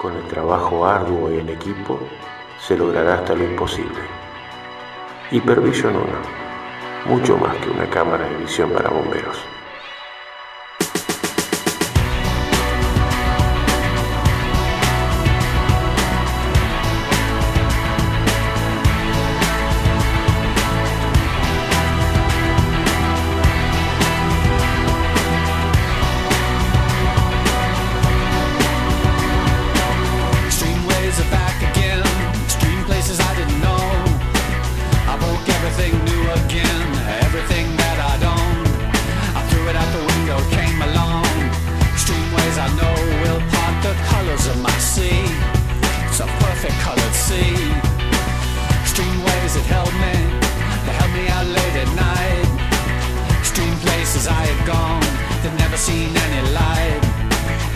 Con el trabajo arduo y el equipo se logrará hasta lo imposible. Hypervision 1, mucho más que una cámara de visión para bomberos. seen any light.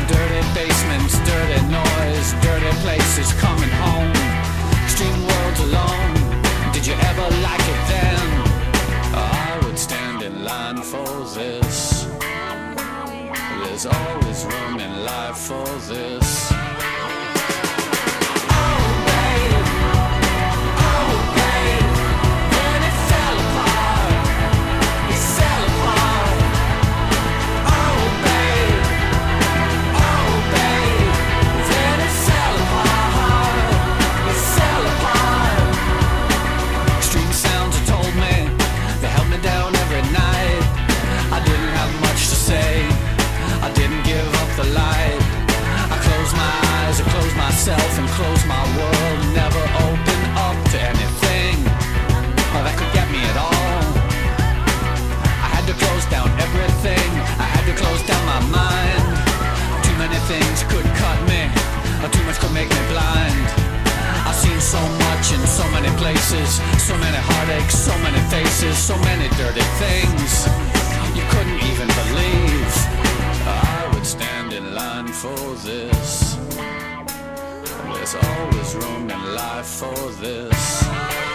Dirty basements, dirty noise, dirty places coming home. Extreme worlds alone. Did you ever like it then? I would stand in line for this. There's always room in life for this. things could cut me. Or too much could make me blind. I've seen so much in so many places So many heartaches, so many faces So many dirty things. You couldn't even believe uh, I would stand in line for this. There's always room in life for this.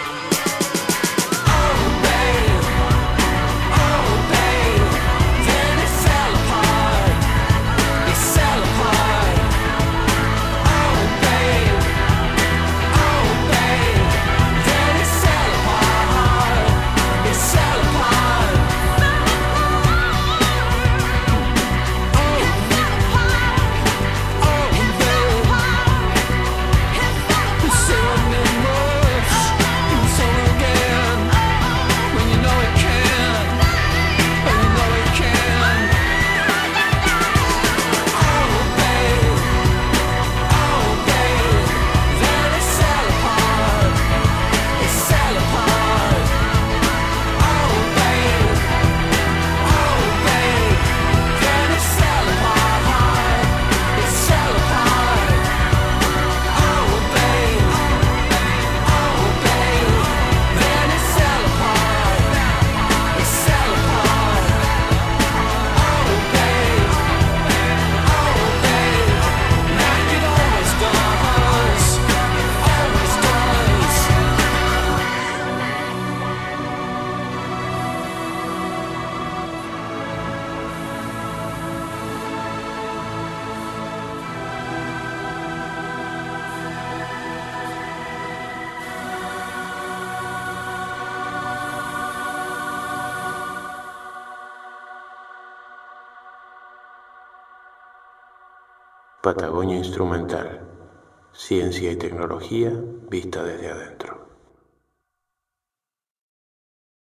Patagonia Instrumental, Ciencia y Tecnología vista desde adentro.